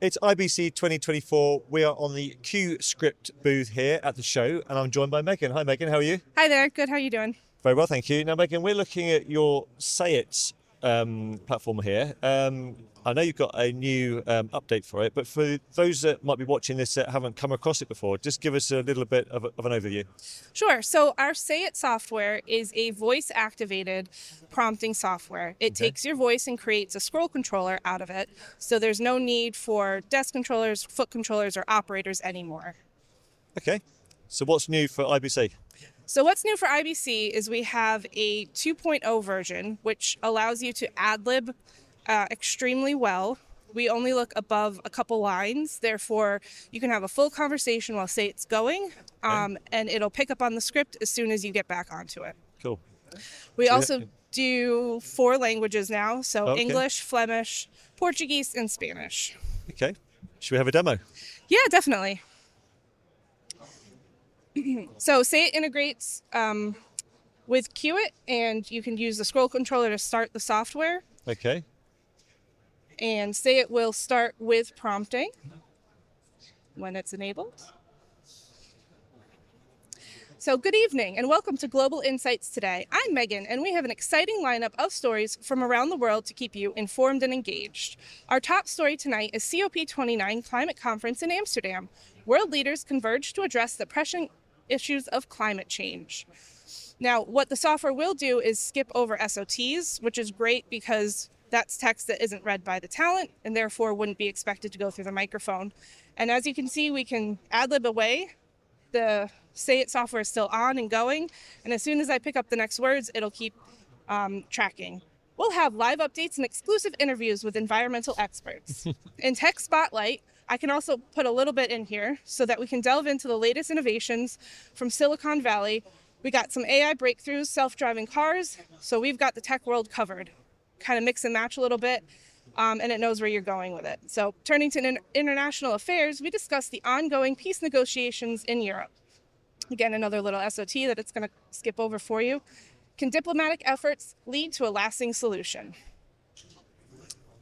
It's IBC 2024. We are on the CueScript booth here at the show, and I'm joined by Meghan. Hi, Meghan. How are you? Hi there. Good. How are you doing? Very well, thank you. Now, Meghan, we're looking at your Say iT um, platform here. Um, I know you've got a new um, update for it, but for those that might be watching this that haven't come across it before, just give us a little bit of, a, of an overview. Sure. So, our Say iT software is a voice activated prompting software. It Okay. takes your voice and creates a scroll controller out of it. So, there's no need for desk controllers, foot controllers, or operators anymore. Okay. So, what's new for IBC? So, what's new for IBC is we have a 2.0 version, which allows you to ad lib uh, extremely well. We only look above a couple lines, therefore, you can have a full conversation while say it's going, um, and it'll pick up on the script as soon as you get back onto it. Cool. We So- also do four languages now so Okay. English, Flemish, Portuguese, and Spanish. Okay. Should we have a demo? Yeah, definitely. so Say iT integrates um, with CueiT, and you can use the scroll controller to start the software. Okay. And Say iT will start with prompting when it's enabled. So, good evening and welcome to Global Insights today. I'm Meghan, and we have an exciting lineup of stories from around the world to keep you informed and engaged. Our top story tonight is COP29 Climate Conference in Amsterdam. World leaders converge to address the pressing issues of climate change. Now, what the software will do is skip over SOTs, which is great because that's text that isn't read by the talent and therefore wouldn't be expected to go through the microphone. And as you can see, we can ad lib away. The Say iT software is still on and going. And as soon as I pick up the next words, it'll keep um, tracking. We'll have live updates and exclusive interviews with environmental experts. in Tech Spotlight, I can also put a little bit in here so that we can delve into the latest innovations from Silicon Valley. We got some AI breakthroughs, self driving cars, so we've got the tech world covered. Kind of mix and match a little bit, um, and it knows where you're going with it. So, turning to in- international affairs, we discuss the ongoing peace negotiations in Europe. Again, another little SOT that it's going to skip over for you. Can diplomatic efforts lead to a lasting solution?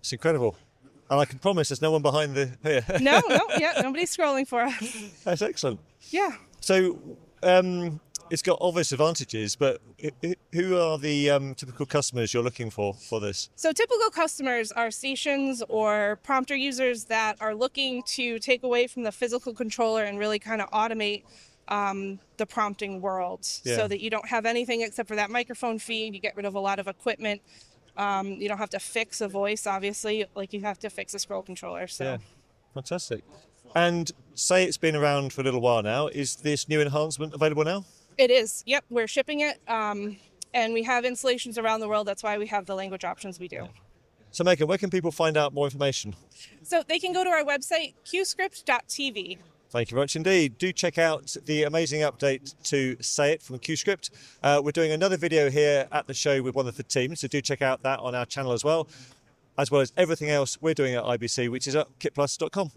It's incredible. And I can promise there's no one behind the here. No, no, yeah, nobody's scrolling for us. That's excellent. Yeah. So um, it's got obvious advantages, but who are the um, typical customers you're looking for for this? So typical customers are stations or prompter users that are looking to take away from the physical controller and really kind of automate um, the prompting world Yeah. so that you don't have anything except for that microphone feed. You get rid of a lot of equipment. Um, you don't have to fix a voice, obviously, like you have to fix a scroll controller. So Yeah, fantastic. And say it's been around for a little while now. Is this new enhancement available now? it is. Yep, we're shipping it. Um, and we have installations around the world. That's why we have the language options we do. So, Meghan, where can people find out more information? So they can go to our website, cuescript.tv. Thank you very much indeed. Do check out the amazing update to Say iT from CueScript. Uh, we're doing another video here at the show with one of the teams, so do check out that on our channel as well, as well as everything else we're doing at IBC, which is at kitplus.com.